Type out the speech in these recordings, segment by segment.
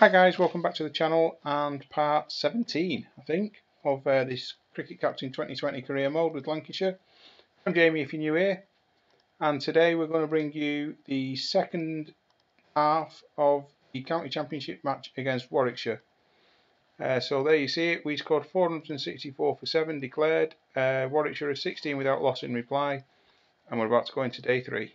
Hi guys, welcome back to the channel and part 17 I think of uh, this Cricket Captain 2020 career mode with Lancashire. I'm Jamie if you're new here and today we're going to bring you the second half of the county championship match against Warwickshire. Uh, so there you see it, we scored 464 for 7 declared, uh, Warwickshire is 16 without loss in reply and we're about to go into day 3.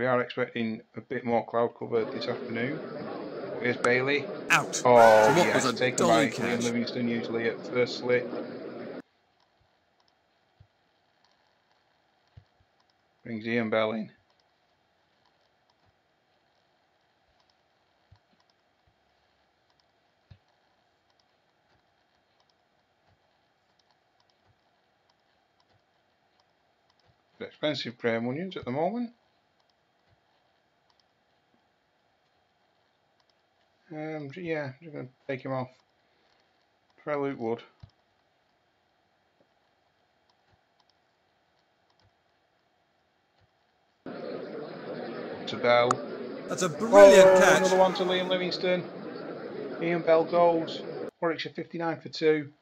We are expecting a bit more cloud cover this afternoon. Here's Bailey. Out. Oh, so what yes, taken by catch? Liam Livingstone usually at first slip. Brings Ian Bell in. Expensive Graham Onions at the moment. Um, yeah, I'm just going to take him off. Try Luke Wood. To Bell. That's a brilliant oh, catch. Another one to Liam Livingstone. Ian Bell goals. Warwickshire 59 for 2.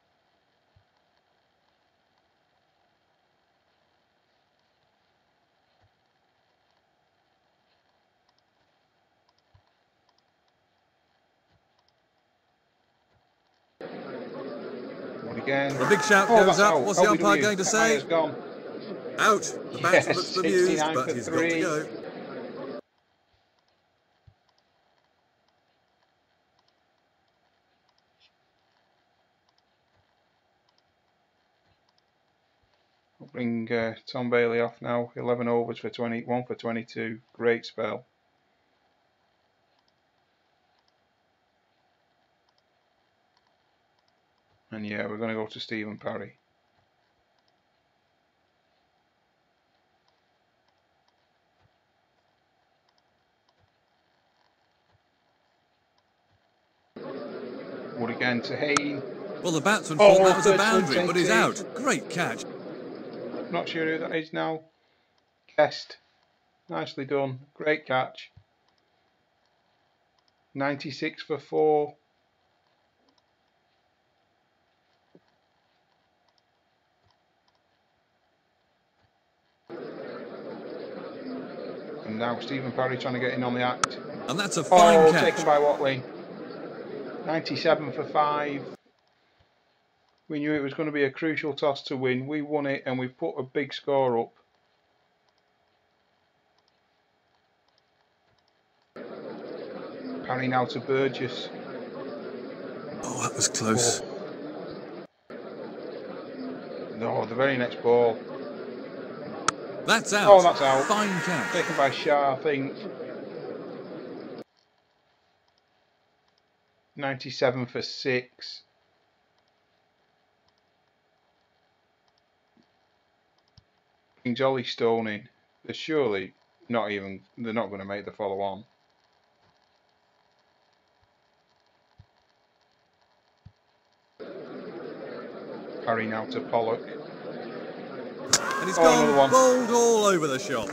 again. The big shout oh, goes up. Out. What's the umpire going to say? Gone. Out. The batsman yes, looks bemused, but he's three. got to go. Bring uh, Tom Bailey off now. 11 overs for 21 for 22. Great spell. And yeah, we're going to go to Stephen Parry. Wood again to Hain. Well, the batsman Oh, thought that was a boundary, but he's out. Great catch. Not sure who that is now. Guest. Nicely done. Great catch. 96 for 4. And now Stephen Parry trying to get in on the act. And that's a fine Oh, catch. taken by Watley. 97 for 5. We knew it was going to be a crucial toss to win. We won it and we put a big score up. Parry now to Burgess. Oh, that was close. No, the very next ball. That's out. Oh, that's out. Fine catch. Taken by Shah, I think. 97 for 6. King Jolly Stone in. They're surely not even, they're not going to make the follow on. Parry now to Pollock. And he's Oh, gone bowled all over the shop.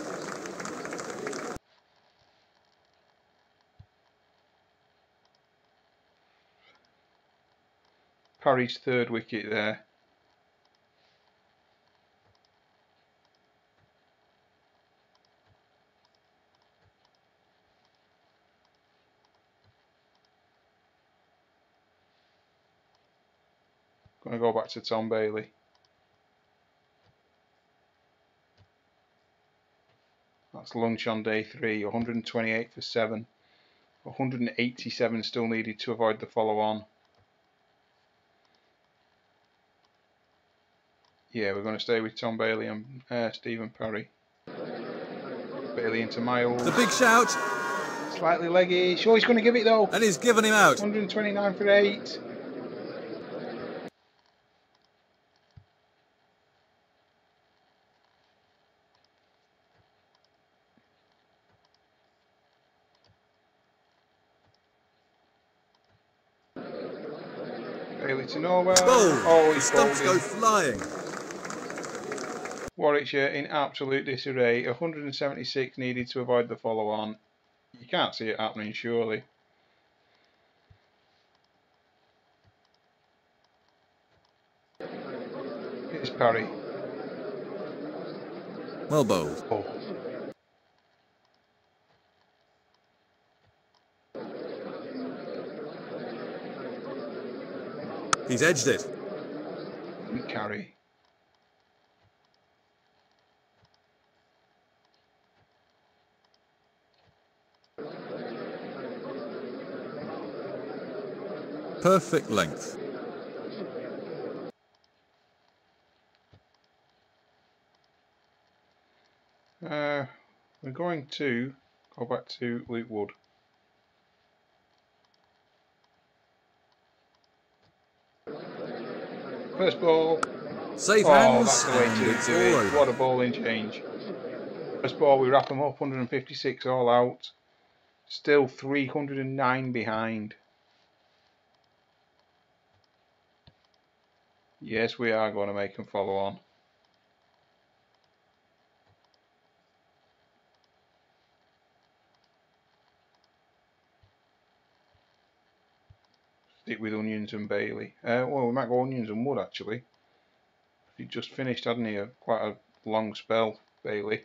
Parry's third wicket there. Going to go back to Tom Bailey. That's lunch on day three, 128 for 7. 187 still needed to avoid the follow on. Yeah, we're going to stay with Tom Bailey and uh, Stephen Parry. Bailey into Miles. The big shout, Slightly leggy. Sure, he's going to give it though. and he's given him out. 129 for 8. Bailey to. Ball. Oh, he's stumps go flying. Warwickshire in absolute disarray. 176 needed to avoid the follow on. You can't see it happening, surely. It's Parry. Well bowled. Oh. He's edged it. Didn't carry. Perfect length. Uh, we're going to go back to Luke Wood. First ball. Safe Oh, hands. that's the way to it. What a bowling change. First ball, we wrap them up 156 all out. Still 309 behind. Yes, we are going to make them follow on. Stick with Onions and Bailey. Uh, well, we might go Onions and wood actually. He just finished, hadn't he? A, quite a long spell, Bailey.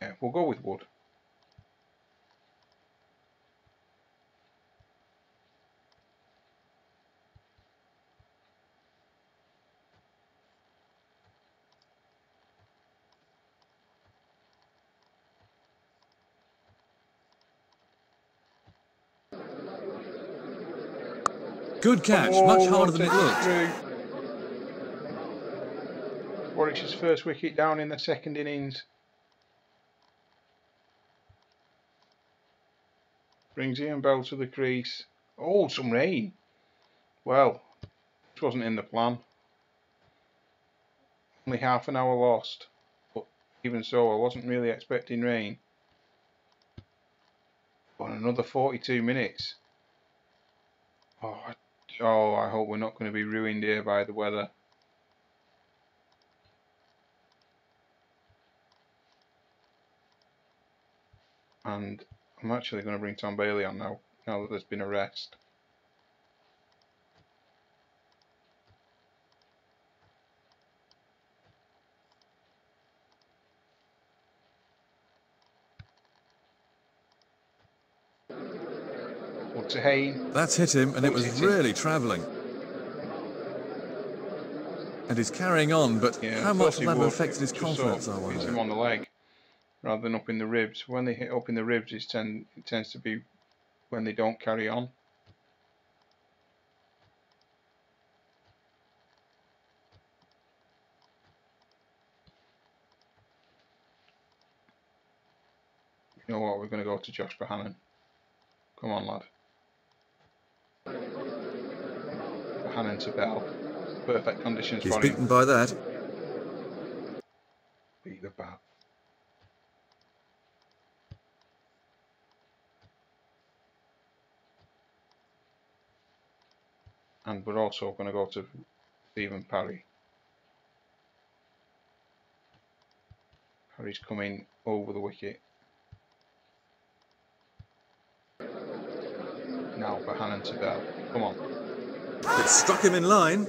Yeah, we'll go with wood. Good catch. Oh, Much harder than it looked. through. Warwickshire's first wicket down in the second innings. Brings Ian Bell to the crease. Oh, some rain. Well, this wasn't in the plan. Only half an hour lost. But even so, I wasn't really expecting rain. On another 42 minutes. Oh, oh, I hope we're not going to be ruined here by the weather. And I'm actually going to bring Tom Bailey on now, now that there's been a rest. That's hit him, and it was really travelling. And he's carrying on, but yeah, how much thought he will that affected his Just sort confidence, of I wonder? him on the leg rather than up in the ribs. When they hit up in the ribs, tend, it tends to be when they don't carry on. You know what? We're going to go to Josh Bohannon. Come on, lad. Bohannon to Bell. Perfect conditions He's for beaten by that. Beat the bat. And we're also going to go to Stephen Parry. Parry's coming over the wicket. Now Bohannon to Bell. Come on. It struck him in line.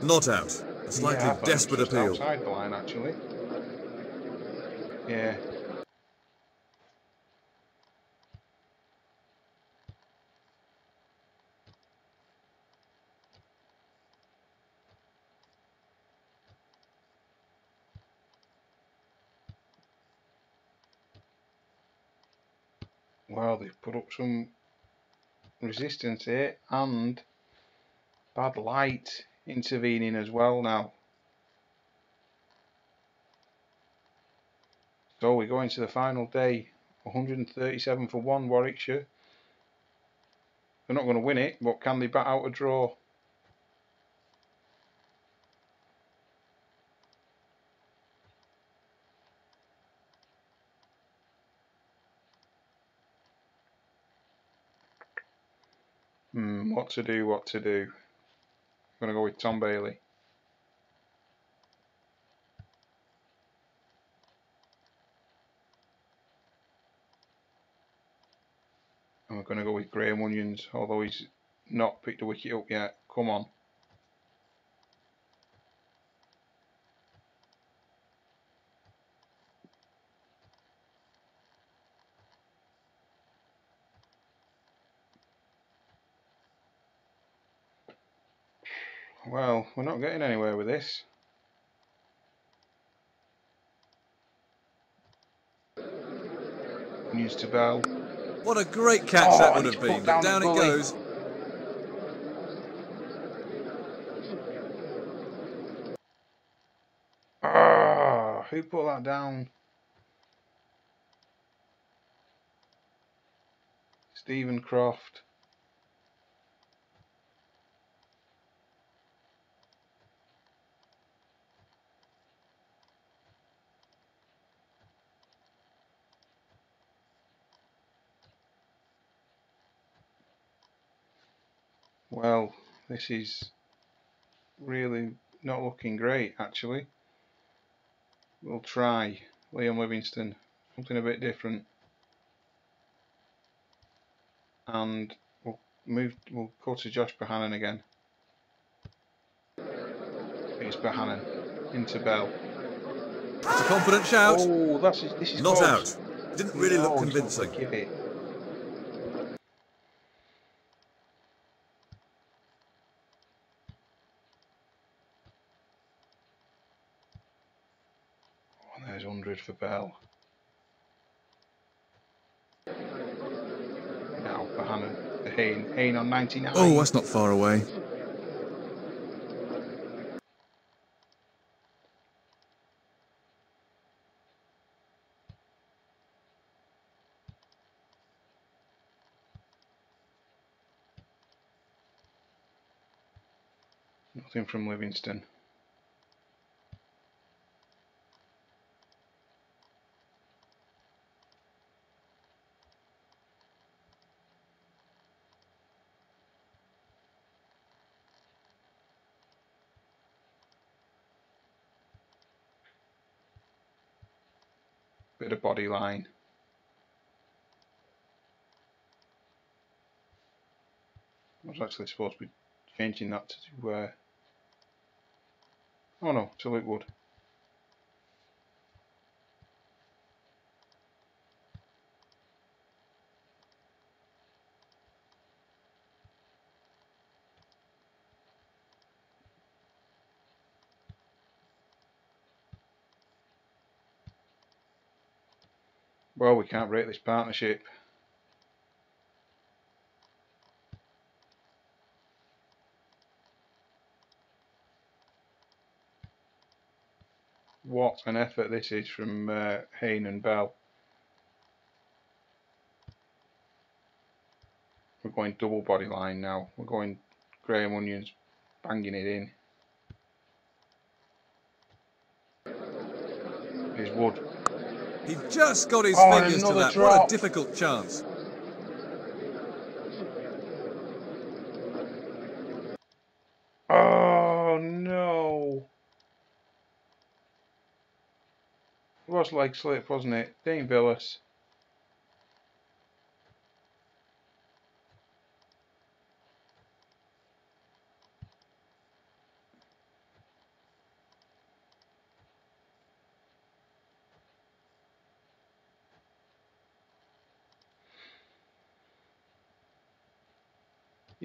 Not out. A slightly Yeah, I thought it was desperate appeal. Outside the line, actually. Yeah. Well, they've put up some resistance here and bad light intervening as well now. So we go into the final day, 137 for one Warwickshire. They're not going to win it, but can they bat out a draw? What to do, what to do. I'm going to go with Tom Bailey. And we're going to go with Graham Onions, although he's not picked a wicket up yet. Come on. Well, we're not getting anywhere with this. News to Bell. What a great catch Oh, that would have been. down Down, it goes. Ah, who put that down? Steven Croft. Well, this is really not looking great actually. We'll try Liam Livingstone, something a bit different. And we'll move we'll go to Josh Bohannon again. It's Bohannon into Bell. It's a confident shout. Oh, that's this is Not close. out. Didn't really No, look convincing. gonna Give it. Oh, there's 100 for Bell. Now, Bohannon, the Hain. Hain on 99. Oh, that's not far away. Nothing from Livingstone. Body line. I was actually supposed to be changing that to uh, oh no, to Luke Well, we can't break this partnership. What an effort this is from uh, Hain and Bell. We're going double body line now. We're going Graham Onions banging it in. Here's Wood. He just got his Oh, fingers to that. What a difficult chance. Oh no. It was leg slip, wasn't it? Dane Vilas.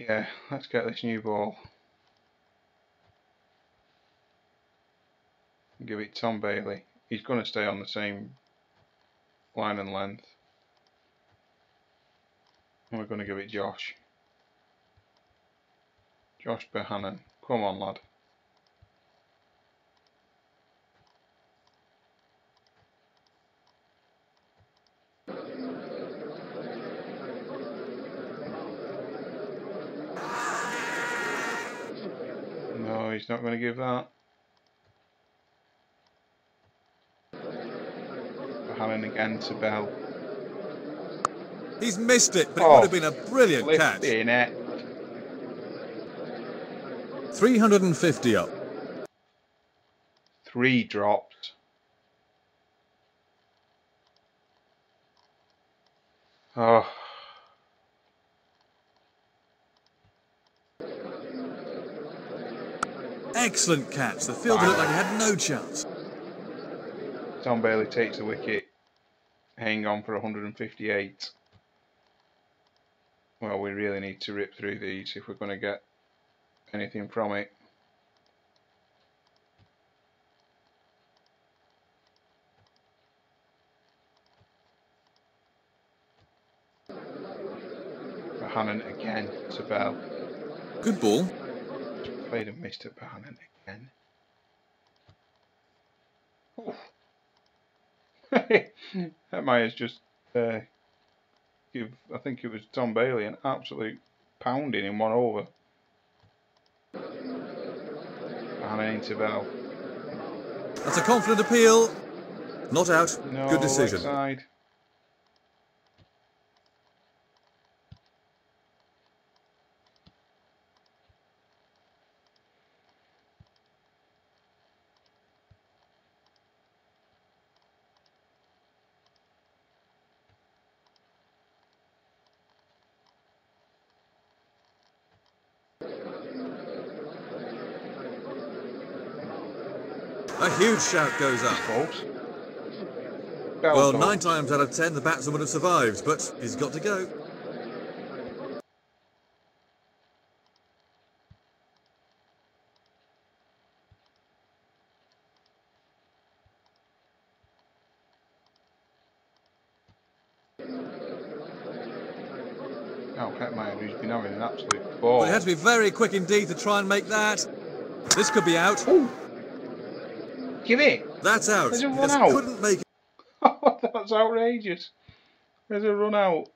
Yeah, let's get this new ball. Give it Tom Bailey. He's going to stay on the same line and length. And we're going to give it Josh. Josh Bohannon. Come on, lad. No, he's not going to give that. Bohannon again to Bell. He's missed it, but it Oh, would have been a brilliant catch. Flipping it. 350 up. Three drops. Oh. Excellent catch. The fielder looked like he had no chance. Tom Bailey takes the wicket. Hang on for 158. Well, we really need to rip through these if we're going to get anything from it. Hannon again to Bell. Good ball. And missed at Hannon again. that might have just uh, give, I think it was Tom Bailey, an absolute pounding in one over. And into Bell. That's a confident appeal. Not out. No, Good decision. A huge shout goes up. False. Bell Well, nine times out of ten, the batsman would have survived, but he's got to go. Oh, who's been having an absolute ball. But he had to be very quick indeed to try and make that. This could be out. Give it! That's out. There's a run out. couldn't make it. That's outrageous. There's a run out.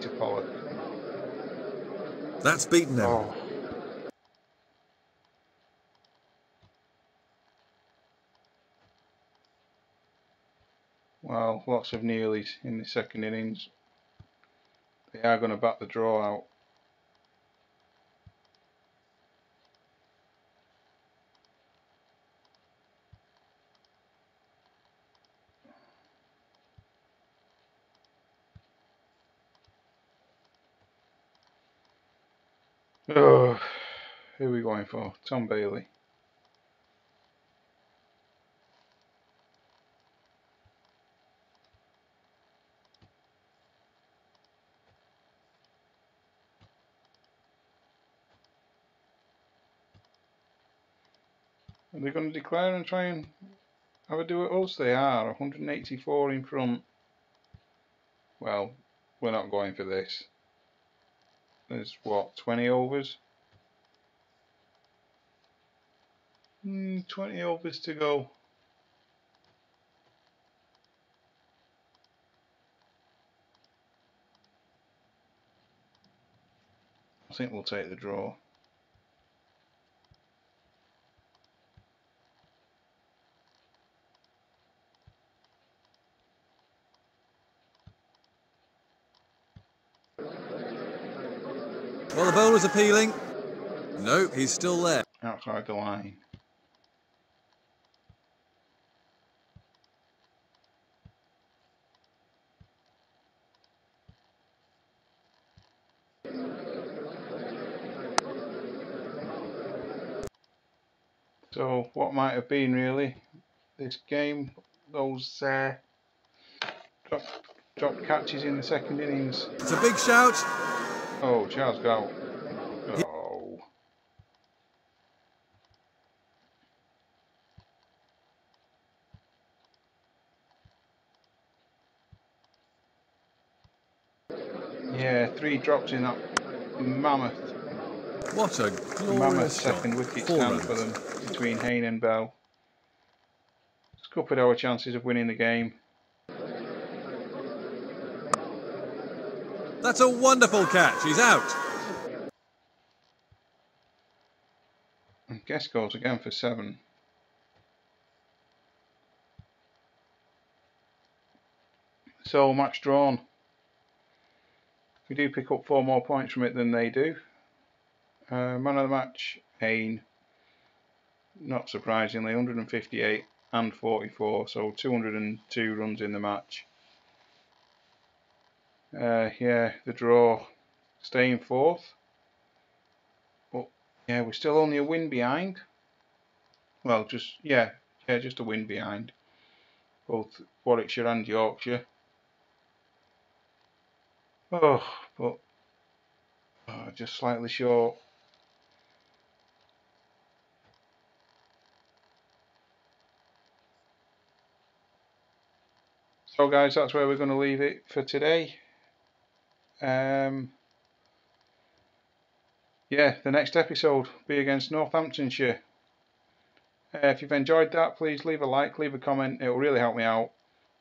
To Pollock. That's beaten him. Oh. Well, lots of nearlies in the second innings. They are going to bat the draw out. Oh, who are we going for? Tom Bailey. Are they going to declare and try and have a do at us? They are. 184 in front. Well, we're not going for this. There's what, 20 overs? Hmm, 20 overs to go. I think we'll take the draw. Bowler's appealing. Nope, he's still there. Outside the line. So what might have been really this game, those uh, drop, drop catches in the second innings. It's a big shout. Oh, Charles go. Oh. Three in that mammoth What a Mammoth second wicket stand for them between Hain and Bell. Scuppered our chances of winning the game. That's a wonderful catch. He's out. And Guest goes again for seven. So match drawn. We do pick up four more points from it than they do. Uh, man of the match, Hain. Not surprisingly, 158 and 44, so 202 runs in the match. Uh, yeah, the draw, staying fourth. But yeah, we're still only a win behind. Well, just yeah, yeah, just a win behind. Both Warwickshire and Yorkshire. Oh, but oh, just slightly short. So, guys, that's where we're going to leave it for today. Um, yeah, the next episode will be against Northamptonshire. Uh, if you've enjoyed that, please leave a like, leave a comment. It will really help me out.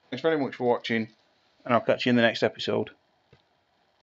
Thanks very much for watching, and I'll catch you in the next episode.